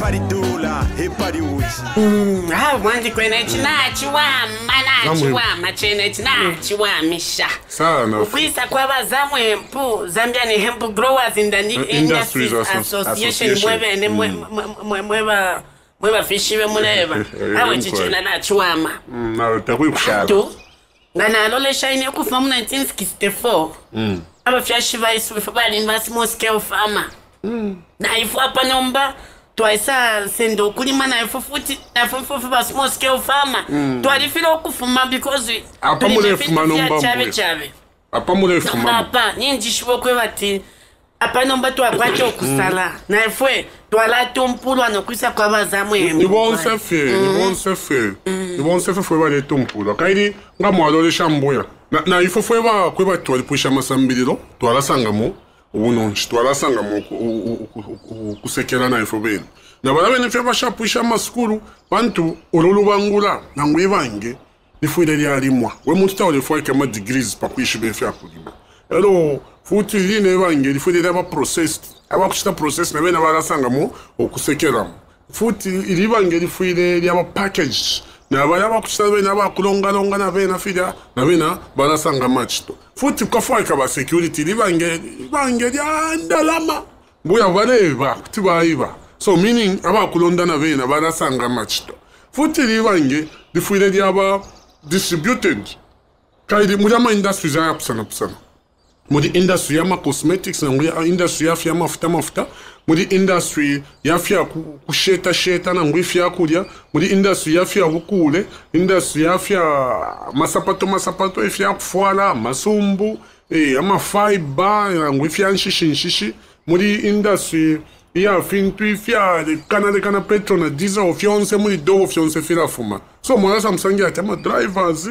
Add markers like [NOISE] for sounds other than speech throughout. Everybody do la, everybody uchi. Mm, ah, mwanzi kwene china chiwama na chiwama chene china chiwamisha. Hemp Growers in uh, Industries Association mwebe ne mm. mweba mweba [LAUGHS] eh, eh, Awe eh, chichina mm, na chiwama. Mm, nawe takwikushaka. nga nalo leshayini ekuva mu 1964 mm. abafyashi vaisu ife balini va naifu apa nomba twaisa nsende okulima naife futi naife nfufu basimosike ofama mm. twalifile okufuma because tulime cyabe apa ninjishiba okwe bati apa nomba twakwatya okusala naifwe twalata ompulwana okwisa kwabazamu nibonse fe nibonse fe nibonse fe fwe baleta ompulwa kairi nga mwalolesha mbuya naife fwe bakweba twalipuisha amasambililo twalasangamo uno xitwalasanga moko kusekela na hifo veni na vana vene fe va xapuxa masikulu vantu ololuvangula nangwi vange ni fuyileliya limwa we muntu ta olefuwake ma degrees pakuyixi ve fe ya kulima elo futhi yine vange ni fuyileliya va processed a va kuxita process na vene va lasanga mo okusekelamo futhi ili vange ni fuyileliya va package na vaya va ku xisa vena va kulongalonga na vena fila na vena va lasanga machito futhi ka fika va security li vangeli andalama vuya va leyi va ti va yi va so meaning a va kulonda na vena va lasanga machito futhi li vange li fuyile li ya va distributed ka yili mu lama industries a ya pisanapisana muri industry yama cosmetics na muri industry yafi yamafuta mafuta muri industry yafi ya kusheta sheta na ifya ya kulya muri industry yafi ya hukule industry yafi ya masapato masapato ifya ya kufwala masumbu eh ama fiber na ngwi ya nshishi nshishi muri industry ya fintu ifya kana de kana petrol na diesel fyonse muri dobo ofyonse filafuma so mwana samsangi atama drivers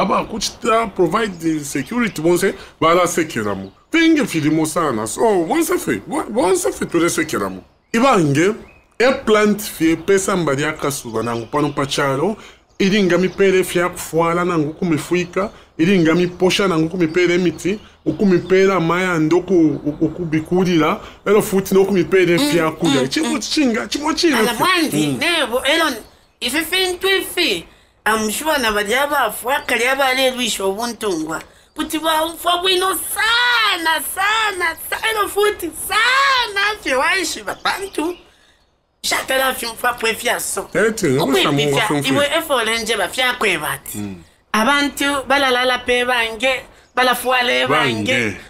aba kuchita provide the security bonse bala sekera mu finge filimo sana so bonse fe bonse fe tore sekera mu ibange e plant fie pesa mbali akasuba nangu pano pachalo ilinga mipere fya kufwala nangu kumifuika ilinga miposha nangu kumipere miti ukumipera maya ndoku ukubikulira elo futi nokumipere mm, fya kuya mm, chimuchinga mm. chimochina ala mwandi nebo elo ififintwifi amushwana balya bafa kalya balelwisha obuntungwa un faire bwino sana sana sana futi sana fye waishi tu shatala fyumfapwe fyaso iwe efolenje un ati mm. abantu balalala pe bange tu Bala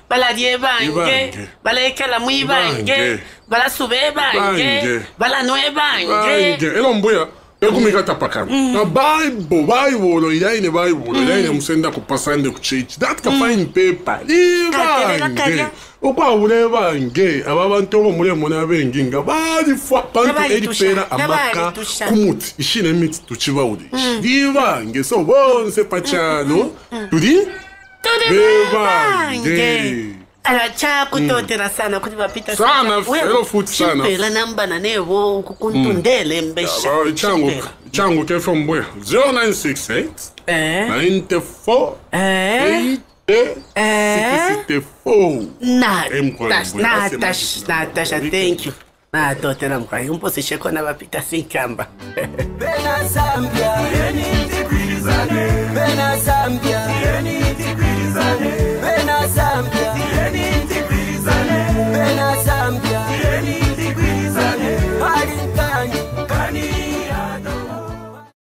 balalya ebange balekala mwibange Bala ebange balanwa ebange era mbuya ekumika tapakano mm. na bible vaivona yaine vaivona yaine musenda kupasande kuchechi that kafine mm. paper ivange ukwavula vange ava vantovo mure mona venginga valifa panto eripera amaka kumuti ishine miti tuchivaulichi mm. ivange so vonse pachano turi vevange Alors, chaa kutotera mm. sana kuti vapita sana ero futi sana chimpera nambana nevo kukuntundele mm. mbesha uh, changu changu ke from where 0968 eh 94 eh 64 Natasha, Natasha, thank you. Natotera mkwai, umpo sishekona vapita sinkamba. Bela Zambia.